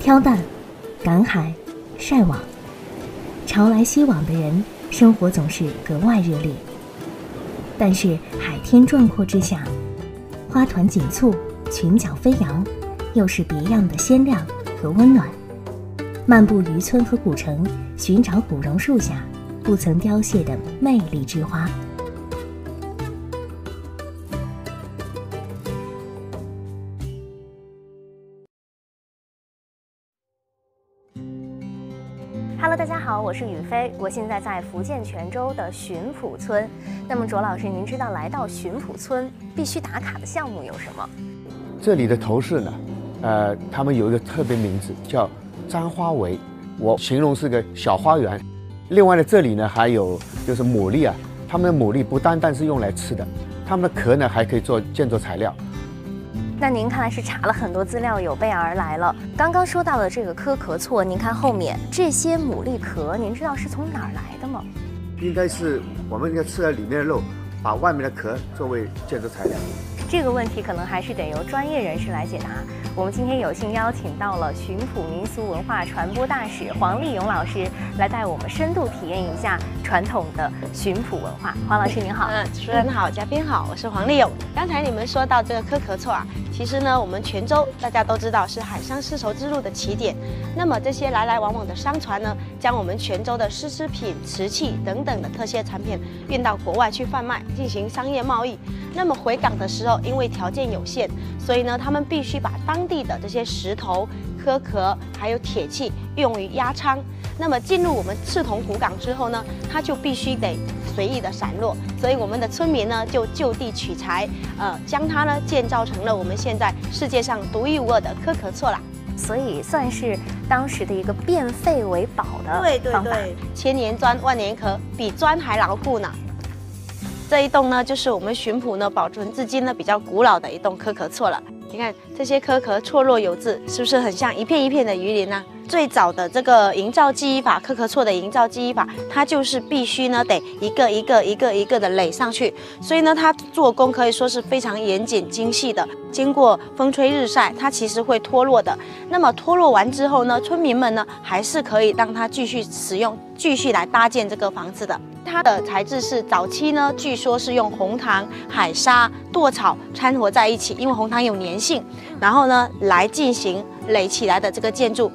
挑担、赶海、晒网，潮来西往的人生活总是格外热烈。但是海天壮阔之下，花团锦簇、裙角飞扬，又是别样的鲜亮和温暖。漫步渔村和古城，寻找古榕树下不曾凋谢的魅力之花。我是雨飞，我现在在福建泉州的浔埔村。那么卓老师，您知道来到浔埔村必须打卡的项目有什么？这里的头饰呢，呃，他们有一个特别名字叫簪花围，我形容是个小花园。另外呢，这里呢还有就是牡蛎啊，他们的牡蛎不单单是用来吃的，他们的壳呢还可以做建筑材料。那您看来是查了很多资料，有备而来了。刚刚说到的这个科壳错，您看后面这些牡蛎壳，您知道是从哪儿来的吗？应该是我们应该吃了里面的肉，把外面的壳作为建筑材料。这个问题可能还是得由专业人士来解答。我们今天有幸邀请到了巡抚民俗文化传播大使黄丽勇老师，来带我们深度体验一下传统的巡抚文化。黄老师 您好，嗯，主持人好，嘉宾好，我是黄丽勇。刚才你们说到这个科壳错啊，其实呢，我们泉州大家都知道是海上丝绸之路的起点。那么这些来来往往的商船呢，将我们泉州的丝织品、瓷器等等的特些产品运到国外去贩卖，进行商业贸易。那么回港的时候，因为条件有限，所以呢，他们必须把当地的这些石头、壳壳还有铁器用于压舱。那么进入我们赤铜古港之后呢，它就必须得随意的散落。所以我们的村民呢，就就地取材，呃，将它呢建造成了我们现在世界上独一无二的壳壳厝啦。所以算是当时的一个变废为宝的对对对，千年砖万年壳，比砖还牢固呢。这一栋呢，就是我们巡捕呢保存至今呢比较古老的一栋壳壳错了。你看这些壳壳错落有致，是不是很像一片一片的鱼鳞呢？最早的这个营造记忆法，克克错的营造记忆法，它就是必须呢得一个一个一个一个的垒上去，所以呢它做工可以说是非常严谨精细的。经过风吹日晒，它其实会脱落的。那么脱落完之后呢，村民们呢还是可以让它继续使用，继续来搭建这个房子的。它的材质是早期呢，据说是用红糖、海沙、剁草掺和在一起，因为红糖有粘性，然后呢来进行垒起来的这个建筑。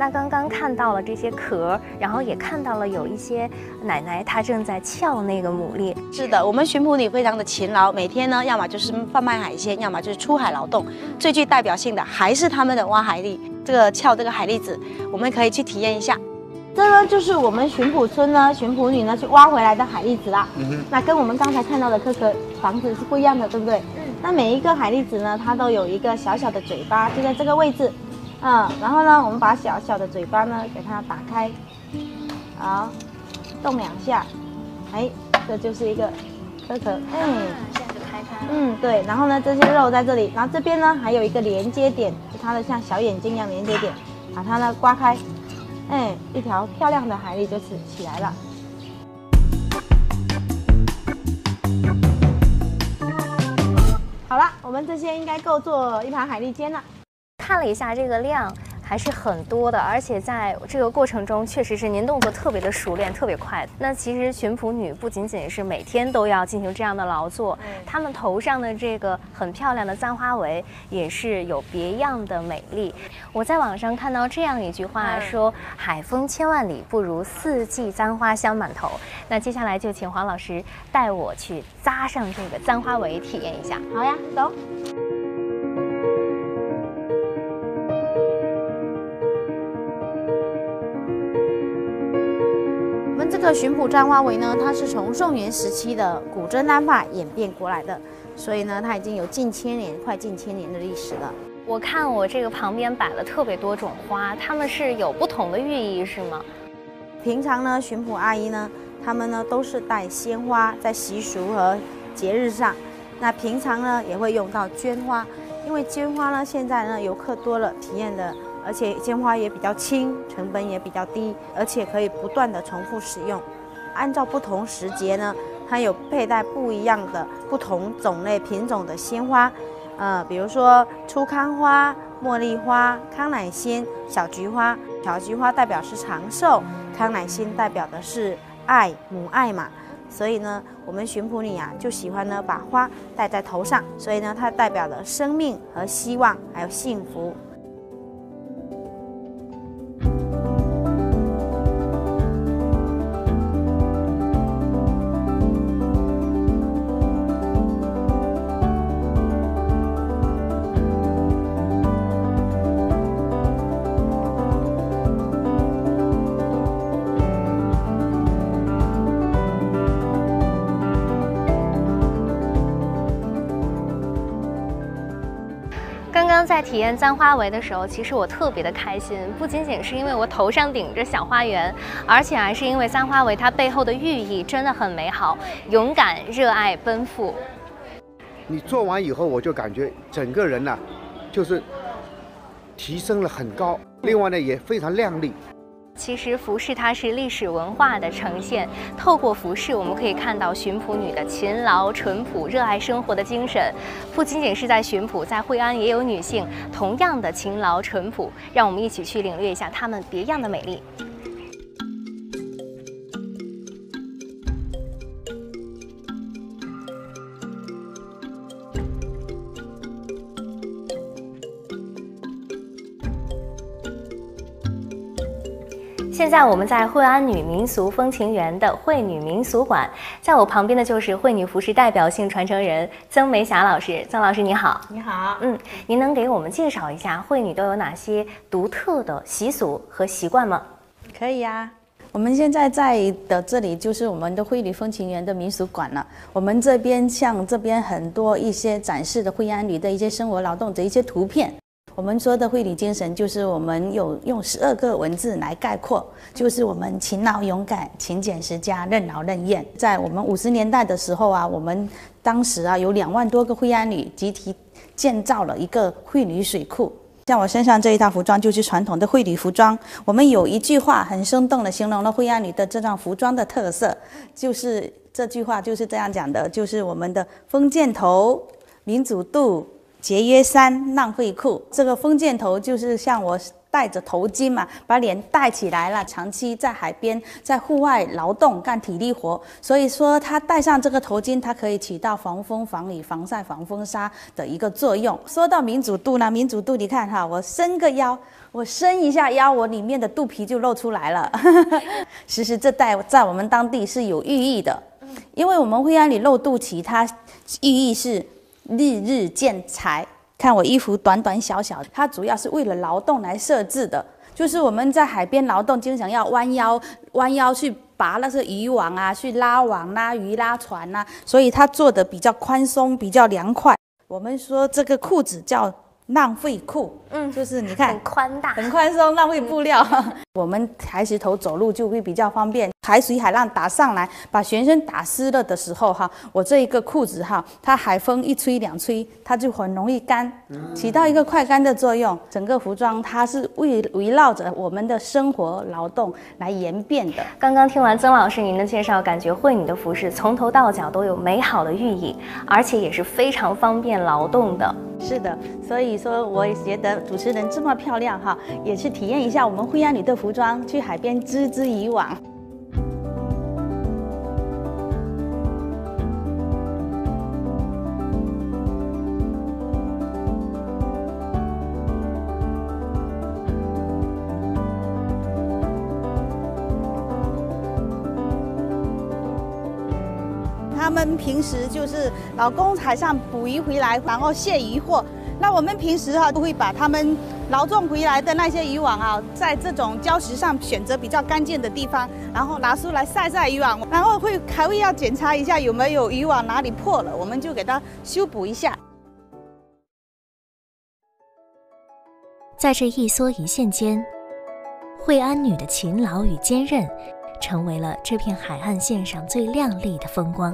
那刚刚看到了这些壳，然后也看到了有一些奶奶她正在撬那个牡蛎。是的，我们巡捕女非常的勤劳，每天呢要么就是贩卖海鲜，要么就是出海劳动。最具代表性的还是他们的挖海蛎，这个撬这个海蛎子，我们可以去体验一下。这呢就是我们巡捕村呢巡捕女呢去挖回来的海蛎子啦。嗯哼。那跟我们刚才看到的科壳房子是不一样的，对不对？嗯。那每一个海蛎子呢，它都有一个小小的嘴巴，就在这个位置。嗯，然后呢，我们把小小的嘴巴呢给它打开，好，动两下，哎，这就是一个壳壳，嗯，现在就开开了，嗯，对，然后呢，这些肉在这里，然后这边呢还有一个连接点，就它的像小眼睛一样连接点，把它呢刮开，哎，一条漂亮的海蛎就起起来了。好了，我们这些应该够做一盘海蛎煎了。看了一下这个量还是很多的，而且在这个过程中确实是您动作特别的熟练，特别快。那其实巡捕女不仅仅是每天都要进行这样的劳作，她们头上的这个很漂亮的簪花围也是有别样的美丽。我在网上看到这样一句话说：“海风千万里，不如四季簪花香满头。”那接下来就请黄老师带我去扎上这个簪花围，体验一下。好呀，走。个巡捕簪花围呢，它是从宋元时期的古筝单法演变过来的，所以呢，它已经有近千年、快近千年的历史了。我看我这个旁边摆了特别多种花，它们是有不同的寓意是吗？平常呢，巡捕阿姨呢，他们呢都是带鲜花在习俗和节日上，那平常呢也会用到绢花，因为绢花呢现在呢游客多了，体验的。而且鲜花也比较轻，成本也比较低，而且可以不断的重复使用。按照不同时节呢，它有佩戴不一样的不同种类品种的鲜花。呃，比如说初康花、茉莉花、康乃馨、小菊花。小菊花代表是长寿，康乃馨代表的是爱母爱嘛。所以呢，我们巡捕女啊，就喜欢呢把花戴在头上，所以呢，它代表了生命和希望，还有幸福。在体验簪花围的时候，其实我特别的开心，不仅仅是因为我头上顶着小花园，而且还是因为簪花围它背后的寓意真的很美好，勇敢、热爱、奔赴。你做完以后，我就感觉整个人呢，就是提升了很高，另外呢也非常靓丽。其实服饰它是历史文化的呈现，透过服饰我们可以看到巡捕女的勤劳、淳朴、热爱生活的精神。不仅仅是在巡捕，在惠安也有女性同样的勤劳淳朴。让我们一起去领略一下她们别样的美丽。现在我们在惠安女民俗风情园的惠女民俗馆，在我旁边的就是惠女服饰代表性传承人曾梅霞老师。曾老师你好，你好，嗯，您能给我们介绍一下惠女都有哪些独特的习俗和习惯吗？可以呀，我们现在在的这里就是我们的惠女风情园的民俗馆了。我们这边像这边很多一些展示的惠安女的一些生活劳动的一些图片。我们说的会理精神，就是我们有用十二个文字来概括，就是我们勤劳勇敢、勤俭持家、任劳任怨。在我们五十年代的时候啊，我们当时啊有两万多个惠安女集体建造了一个惠女水库。像我身上这一套服装就是传统的惠女服装。我们有一句话很生动的形容了惠安女的这套服装的特色，就是这句话就是这样讲的，就是我们的封建头、民主度。节约三浪费裤，这个封建头就是像我戴着头巾嘛，把脸戴起来了。长期在海边，在户外劳动干体力活，所以说他戴上这个头巾，它可以起到防风、防雨、防晒、防风沙的一个作用。说到民主度呢，民主度，你看哈，我伸个腰，我伸一下腰，我里面的肚皮就露出来了。其 实这戴在我们当地是有寓意的，因为我们会让你露肚脐，它寓意是。日日见财，看我衣服短短小小，它主要是为了劳动来设置的。就是我们在海边劳动，经常要弯腰弯腰去拔那些渔网啊，去拉网、拉鱼、拉船呐，所以它做的比较宽松，比较凉快。我们说这个裤子叫。浪费裤，嗯，就是你看很宽大，很宽松，浪费布料。我们抬起头走路就会比较方便。海水海浪打上来，把全身打湿了的时候，哈，我这一个裤子哈，它海风一吹两吹，它就很容易干，起到一个快干的作用。整个服装它是围围绕着我们的生活劳动来演变的。刚刚听完曾老师您的介绍，感觉惠女的服饰从头到脚都有美好的寓意，而且也是非常方便劳动的。是的，所以说我也觉得主持人这么漂亮哈，也去体验一下我们惠安女的服装，去海边织织渔网。他们平时就是老公海上捕鱼回来，然后卸渔货。那我们平时哈都会把他们劳动回来的那些渔网啊，在这种礁石上选择比较干净的地方，然后拿出来晒晒渔网，然后会还会要检查一下有没有渔网哪里破了，我们就给它修补一下。在这一梭一线间，惠安女的勤劳与坚韧，成为了这片海岸线上最亮丽的风光。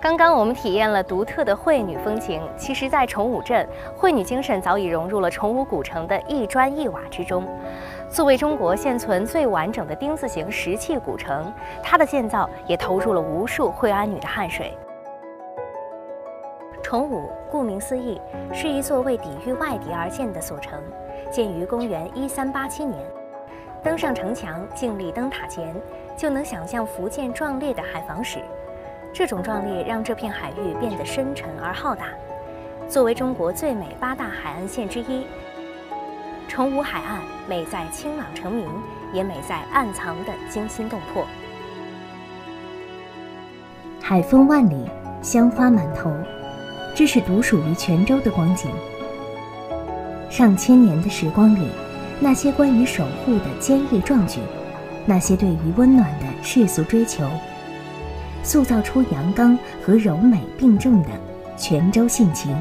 刚刚我们体验了独特的惠女风情，其实，在崇武镇，惠女精神早已融入了崇武古城的一砖一瓦之中。作为中国现存最完整的丁字形石砌古城，它的建造也投入了无数惠安女的汗水。崇武顾名思义，是一座为抵御外敌而建的锁城，建于公元一三八七年。登上城墙，静立灯塔前，就能想象福建壮烈的海防史。这种壮烈让这片海域变得深沉而浩大。作为中国最美八大海岸线之一，崇武海岸美在清朗澄明，也美在暗藏的惊心动魄。海风万里，香花满头。这是独属于泉州的光景。上千年的时光里，那些关于守护的坚毅壮举，那些对于温暖的世俗追求，塑造出阳刚和柔美并重的泉州性情。